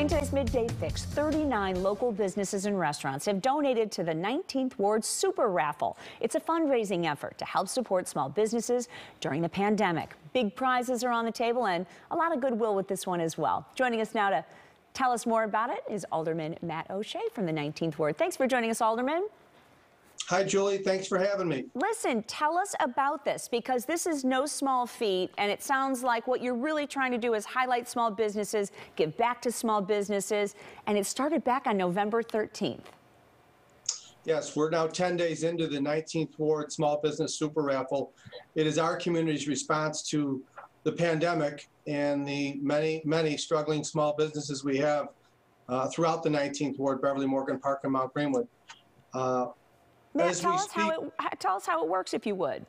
In today's Midday Fix, 39 local businesses and restaurants have donated to the 19th Ward Super Raffle. It's a fundraising effort to help support small businesses during the pandemic. Big prizes are on the table and a lot of goodwill with this one as well. Joining us now to tell us more about it is Alderman Matt O'Shea from the 19th Ward. Thanks for joining us, Alderman. Hi, Julie. Thanks for having me. Listen, tell us about this because this is no small feat, and it sounds like what you're really trying to do is highlight small businesses, give back to small businesses, and it started back on November 13th. Yes, we're now 10 days into the 19th Ward Small Business Super Raffle. It is our community's response to the pandemic and the many, many struggling small businesses we have uh, throughout the 19th Ward, Beverly, Morgan Park, and Mount Greenwood. Uh, Matt, tell us, speak, how it, tell us how it works, if you would.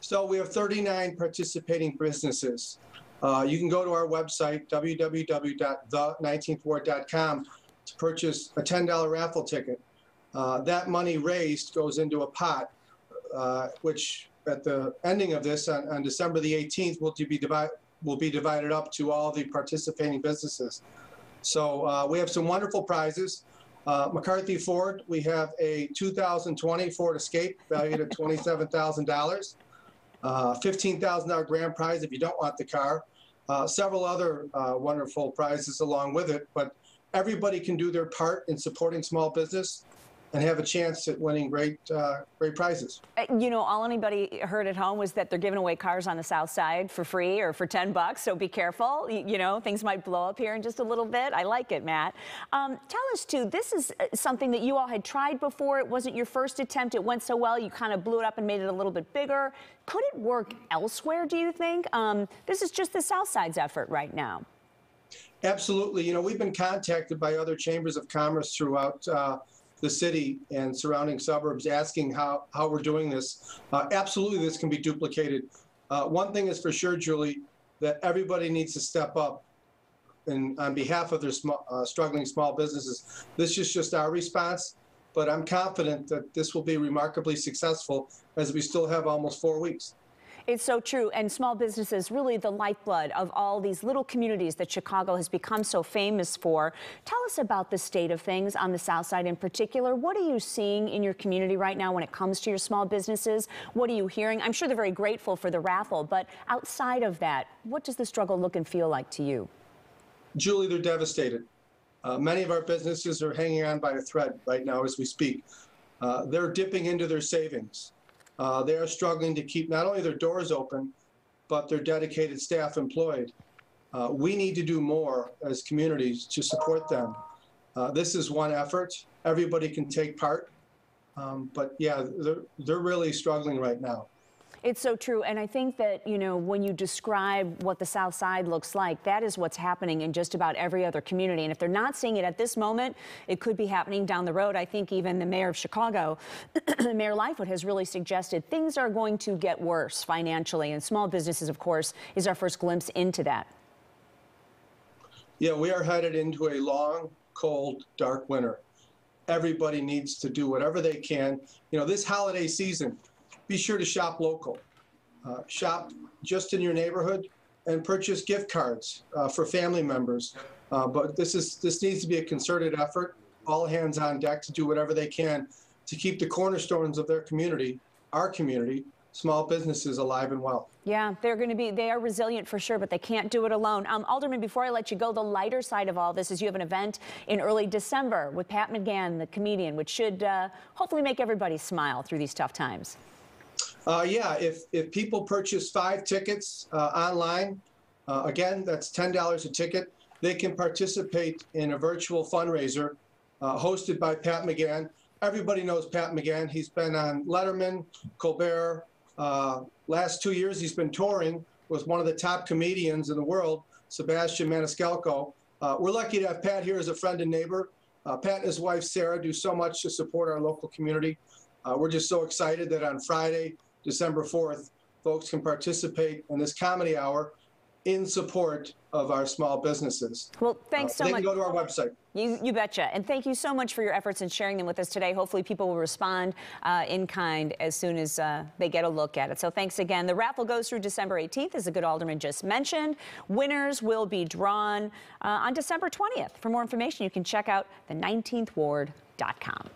So we have 39 participating businesses. Uh, you can go to our website, www.the19thward.com, to purchase a $10 raffle ticket. Uh, that money raised goes into a pot, uh, which at the ending of this, on, on December the 18th, will be, divide, will be divided up to all the participating businesses. So uh, we have some wonderful prizes. Uh, McCarthy Ford, we have a 2020 Ford Escape valued at $27,000. Uh, $15,000 grand prize if you don't want the car. Uh, several other uh, wonderful prizes along with it, but everybody can do their part in supporting small business and have a chance at winning great, uh, great prizes. Uh, you know, all anybody heard at home was that they're giving away cars on the south side for free or for 10 bucks. So be careful. You, know, things might blow up here in just a little bit. I like it, Matt. Um, tell us too. This is uh, something that you all had tried before. It wasn't your first attempt. It went so well. You kind of blew it up and made it a little bit bigger. Could it work elsewhere? Do you think? Um, this is just the south side's effort right now. Absolutely. You know, we've been contacted by other chambers of commerce throughout. Uh, the city and surrounding suburbs asking how, how we're doing this. Uh, absolutely, this can be duplicated. Uh, one thing is for sure, Julie, that everybody needs to step up and on behalf of their sm uh, struggling small businesses. This is just our response, but I'm confident that this will be remarkably successful as we still have almost four weeks. It's so true. And small businesses, really the lifeblood of all these little communities that Chicago has become so famous for. Tell us about the state of things on the South Side in particular. What are you seeing in your community right now when it comes to your small businesses? What are you hearing? I'm sure they're very grateful for the raffle, but outside of that, what does the struggle look and feel like to you? Julie, they're devastated. Uh, many of our businesses are hanging on by a thread right now as we speak. Uh, they're dipping into their savings. Uh, they are struggling to keep not only their doors open, but their dedicated staff employed. Uh, we need to do more as communities to support them. Uh, this is one effort. Everybody can take part. Um, but yeah, they're, they're really struggling right now. It's so true. And I think that, you know, when you describe what the South Side looks like, that is what's happening in just about every other community. And if they're not seeing it at this moment, it could be happening down the road. I think even the mayor of Chicago, Mayor Lightfoot, has really suggested things are going to get worse financially. And small businesses, of course, is our first glimpse into that. Yeah, we are headed into a long, cold, dark winter. Everybody needs to do whatever they can. You know, this holiday season, be sure to shop local. Uh, shop just in your neighborhood and purchase gift cards uh, for family members. Uh, but this is this needs to be a concerted effort. All hands on deck to do whatever they can to keep the cornerstones of their community, our community, small businesses alive and well. Yeah, they're going to be, they are resilient for sure, but they can't do it alone. Um, Alderman, before I let you go, the lighter side of all this is you have an event in early December with Pat McGann, the comedian, which should uh, hopefully make everybody smile through these tough times. Uh, yeah, if, if people purchase five tickets uh, online, uh, again, that's $10 a ticket, they can participate in a virtual fundraiser uh, hosted by Pat McGann. Everybody knows Pat McGann. He's been on Letterman, Colbert. Uh, last two years, he's been touring with one of the top comedians in the world, Sebastian Maniscalco. Uh, we're lucky to have Pat here as a friend and neighbor. Pat and his wife, Sarah, do so much to support our local community. we're just so excited that on Friday, December 4th, folks can participate in this comedy hour in support of our small businesses. Well, thanks Uh, so they much. can go to our website. You, you betcha. And thank you so much for your efforts in sharing them with us today. Hopefully, people will respond uh, in kind as soon as uh, they get a look at it. So, thanks again. The raffle goes through December 18th, as the good alderman just mentioned. Winners will be drawn uh, on December 20th. For more information, you can check out the 19thward.com.